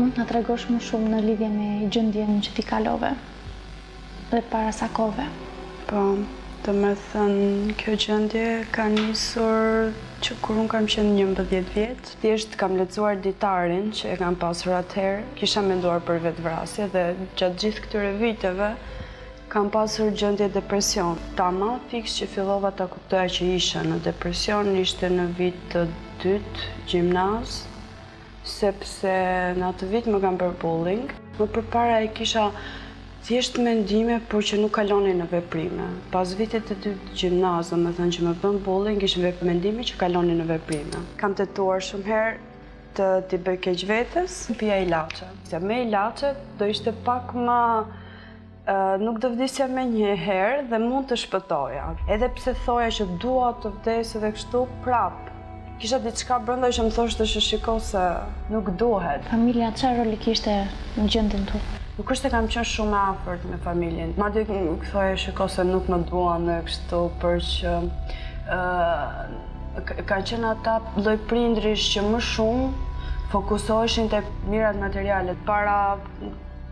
Mund të na tregosh më shumë në lidhje me gjendjen që ti kalove dhe para sa kohe? Po, domethënë, kjo gjendje ka nisur që kur unë kam qenë njëmbëdhjetë vjeç, thjesht kam lexuar ditarin që e kam pasur atëherë, kisha menduar për vetëvrasje dhe gjatë gjithë këtyre viteve, kam pasur gjendje depresion. Tamam fiks që fillova ta kuptoja që isha në depresion, ishte në vit të dytë gjimnaz, Sepse në atë vit më kanë bërë bulling. Më përpara e kisha thjesht mendime, por që nuk kalonin në veprime. Pas vitit të dytë gjimnaz, domethënë që më bënë bulling, ishin vetë mendime që kalonin në veprime. Kam tentuar shumë herë që t'i bëj keq vetes, pija ilaçe. Se me ilaçe, do ishte pak ma... nuk do vdisja menjëherë dhe mund të shpëtoja. Edhe pse thoja që dua të vdes dhe kështu prap. Kisha diçka brenda që më thoshte që shiko se nuk duhet. Familja çfarë roli kishte në gjendjen tënde? Nuk është se kam qenë shumë e afërt me familjen. Madje thoja shiko se nuk më duan dhe kështu por që ë kanë qenë ata lloj prindërish që më shumë fokusoheshin tek të mirat materiale para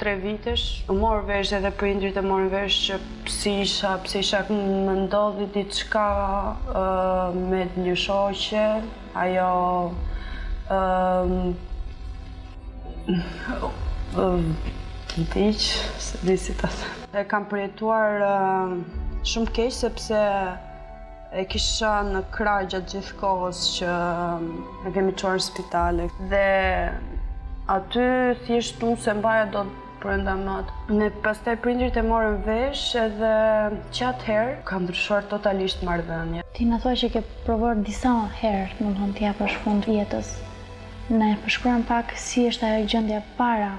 tre vitesh, u mor vesh edhe prindërit e morën vesh që psh, psh më ndodhi diçka me një shoqe, ajo vdiq, s'e di si të them. E kam përjetuar shumë keq sepse E kisha në krah gjatë gjithë kohës që e kemi çuar në spitale. Dhe aty thjesht unë s'e mbaja dot për brenda më. Dhe pastaj prindërit e morën vesh edhe që atëherë ka ndryshuar totalisht marrëdhënia. Ti na thua që ke provuar disa herë domethënë t'i japësh fund jetës. Na e përshkruan pak si është ajo gjendja para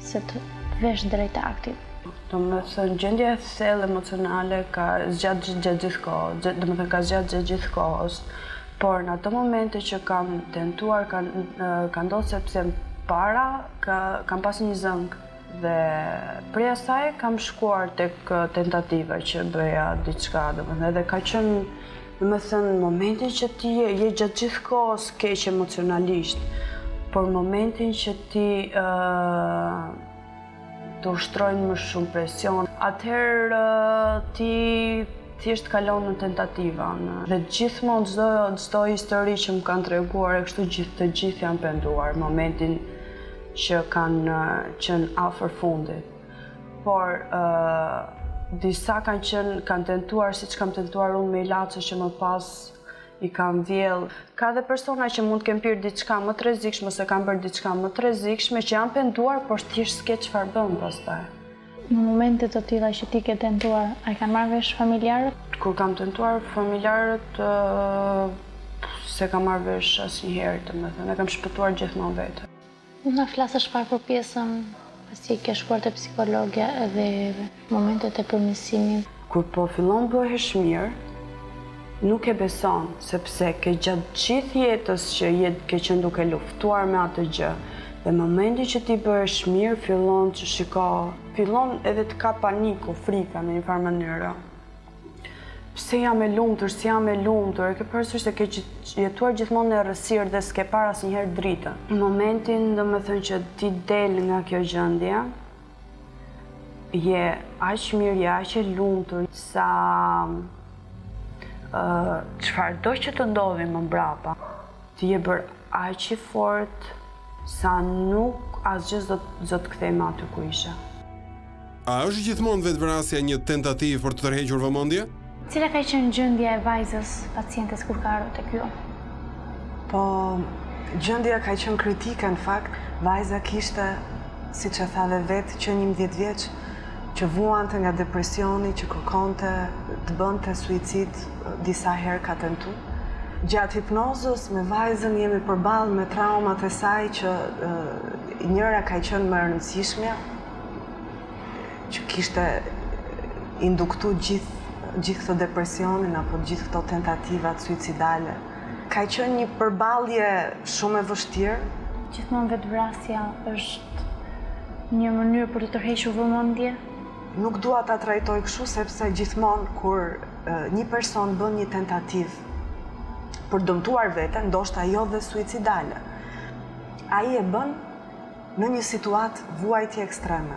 se të vesh drejt aktit. Domethënë, gjendja e thellë emocionale ka zgjat gjatë gjithë kohës, domethënë, ka zgjat gjatë gjithë kohës, por në ato momente që kam tentuar, ka, ka ndodhë sepse para, ka, kam pas një zënkë, dhe prej asaj kam shkuar te tentativa që bëja diçka, domethënë, dhe ka qenë, Domethënë, momentin që ti je, je gjatë gjithë kohës keq emocionalisht, por momentin që ti uh, të ushtrojnë më shumë presion, atëherë uh, ti thjesht kalon në tentativa. Në... Dhe gjithmonë çdo çdo histori që më kanë treguar e kështu gjithë të gjithë janë penduar momentin që kanë qenë afër fundit. Por disa kanë qenë, kanë tentuar, siç kam tentuar unë me ilaçe që më pas i kam vjellë. Ka dhe persona që mund të kenë pirë diçka më të rrezikshme, ose kanë bërë diçka më të rrezikshme, që janë penduar, por thjesht s'ke çfarë bën pastaj. Në momente të tilla që ti ke tentuar, a i kanë marrë vesh familjarët? Kur kam tentuar familjarët, s'e kanë marrë vesh asnjëherë, domethënë, e kam shpëtuar gjithmonë veten. Mund na flasësh pak për pjesën pasi ke shkuar te psikologja edhe momentet e përmirësimit? Kur po fillon bëhesh mirë, nuk e beson, sepse ke gjatë gjithë jetës që je ke qenë duke luftuar me atë gjë dhe momentin që ti bëhesh mirë fillon që shiko, fillon edhe të kap paniku, frika në një farë mënyre. Pse jam e lumtur, si jam e lumtur, e ke parasysh se ke jetuar gjithmonë në errësirë dhe s'ke parë asnjëherë dritën. Në momentin, domethënë që ti del nga kjo gjendje, je aq mirë, je aq e lumtur, sa çfarëdo që të ndodhë më mbrapa. Ti je bërë aq i fortë sa nuk asgjë s'do të të kthejë më aty ku ishe. A është gjithmonë vetëvrasja një tentativë për të tërhequr vëmendje? Cila ka qenë gjendja e vajzës pacientes kur ka ardhur tek ju? Po, gjendja ka qenë kritike në fakt, vajza kishte, siç e tha dhe vetë, që njëmbëdhjetë vjeç, që vuante nga depresioni që kërkonte të bënte suicid disa herë ka tentu. Gjatë hipnozës me vajzën jemi përballë me traumat e saj që njëra ka qenë më e rëndësishmja që kishte induktu gjithë gjithë këtë depresionin apo gjithë këto tentativat suicidale. Ka qenë një përballje shumë e vështirë. Gjithmonë vetëvrasja është Një mënyrë për të tërhequr vëmendje? Nuk dua ta trajtoj kështu sepse gjithmonë kur një person bën një tentativë për dëmtuar veten, ndoshta jo dhe suicidale. Ai e bën në një situatë vuajtje ekstreme.